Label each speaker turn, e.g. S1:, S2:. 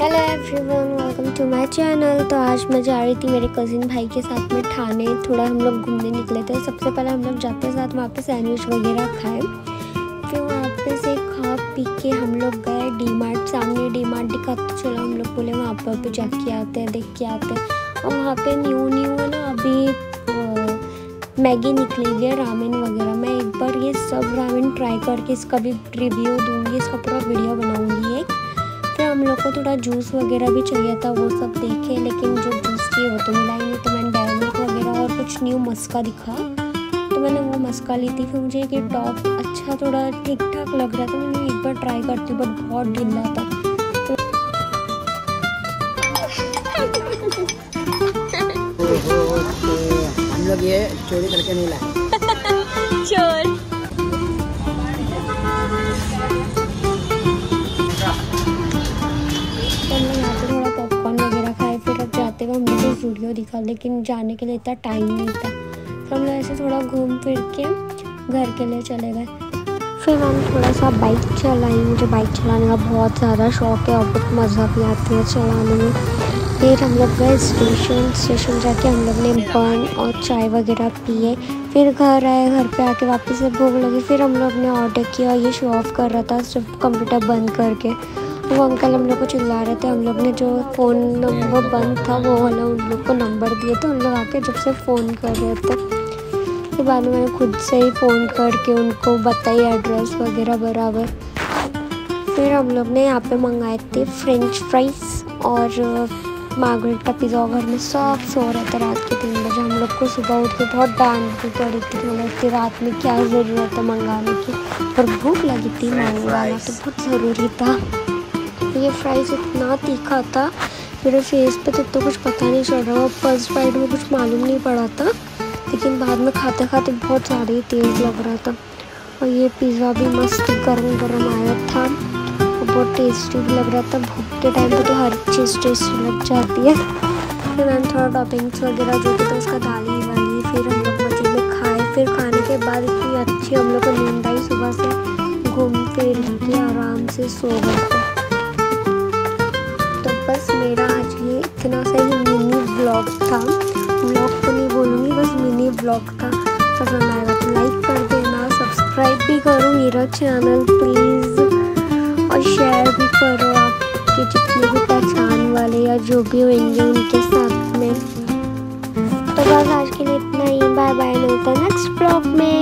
S1: Hello everyone welcome to my channel तो आज मैं जा रही थी मेरे कज़िन भाई के साथ में ठाणे. थोड़ा हम लोग घूमने निकले थे. सबसे पहले हम लोग जाते साथ, वहाँ पे सैंडविच वगैरह खाए. फिर वहाँ पे से खा पी के हम लोग गए डी मार्ट सामने डी मार्ट दिखा तो चलो हम लोग बोले वहाँ पर भी जाके आते हैं, देख के आते हैं. और वहाँ पर न्यू न्यू है ना, अभी मैगी निकली है रामेन वगैरह. मैं एक बार ये सब रामेन ट्राई करके इसका भी रिव्यू दूँगी, इसका पूरा वीडियो बनाऊँगी एक. को थोड़ा जूस वगैरह भी चाहिए था वो सब देखे लेकिन जो जूस चाहिए वो तो मिला ही नहीं तो मैंने डायमिक वगैरह और कुछ न्यू मस्का दिखा। तो मैंने वो मस्का ली थी फिर मुझे ये टॉप अच्छा थोड़ा ठीक ठाक लग रहा था मैंने एक बार ट्राई करती हूँ बट बहुत ढीला था
S2: तो हम लोग ये चोरी करके नहीं लाए।
S1: चोर। वीडियो लेकिन जाने के लिए इतना टाइम नहीं था। तो हम लोग ऐसे थोड़ा घूम फिर के घर के लिए चले गए। फिर हम थोड़ा सा बाइक चलाई मुझे बाइक चलाने का बहुत ज़्यादा शौक है और बहुत मज़ा भी आती है चलाने में। फिर हम लोग गए स्टेशन स्टेशन जाके हम लोग ने बन और चाय वगैरह पिए। फिर घर आए, घर पे आके वापस से भूख लगी। फिर हम लोग ने ऑर्डर किया, ये शो ऑफ़ कर रहा था, सिर्फ़ कंप्यूटर बंद करके। वो अंकल हम लोग को चिल्ला रहे थे। हम लोग ने जो फ़ोन नंबर बंद था, वो वाला उन लोग को नंबर दिए थे। उन लोग आके जब से फ़ोन कर रहे थे फिर बाद में मैंने खुद से ही फ़ोन करके उनको बताई एड्रेस वगैरह बराबर। फिर हम लोग ने यहाँ पे मंगाए थे फ्रेंच फ्राइज और मार्गरेट का पिज़्ज़ा घर में सब सो रहे थे रात के तीन बजे। हम लोग को सुबह उठ के बहुत डांट भी पड़ी थी। मतलब कि रात में क्या ज़रूरत है मंगाने की? पर भूख लगी थी मंगवाना तो बहुत ज़रूरी था। ये फ्राइज़ इतना तीखा था। मेरे फेस पे तो, इतना कुछ पता नहीं चल रहा। फ़र्स्ट बाइट में कुछ मालूम नहीं पड़ा था। लेकिन बाद में खाते खाते बहुत ज़्यादा ही तेज़ लग रहा था। और ये पिज़्ज़ा भी मस्त गर्म गर्म आया था। और बहुत टेस्टी भी लग रहा था। भूख के टाइम पर तो हर चीज़ टेस्टी लग जाती है। फिर मैंने थोड़ा टॉपिंग्स वगैरह जो था उसका दाली वाली फिर हम लोग मज़े में खाए। फिर खाने के बाद इतनी अच्छी हम लोग को नींद आई। सुबह से घूम फिर के आराम से सो गए। थे इतना सा ही मिनी ब्लॉग था। ब्लॉग तो नहीं बोलूँगी, बस मिनी ब्लॉग था। पसंद आएगा तो लाइक कर देना सब्सक्राइब भी करो मेरा चैनल प्लीज़ और शेयर भी करो आपके जितने भी पहचान वाले या जो भी होंगे उनके साथ में। तो बस आज के लिए इतना ही। बाय बाय मिलता है नेक्स्ट ब्लॉग में।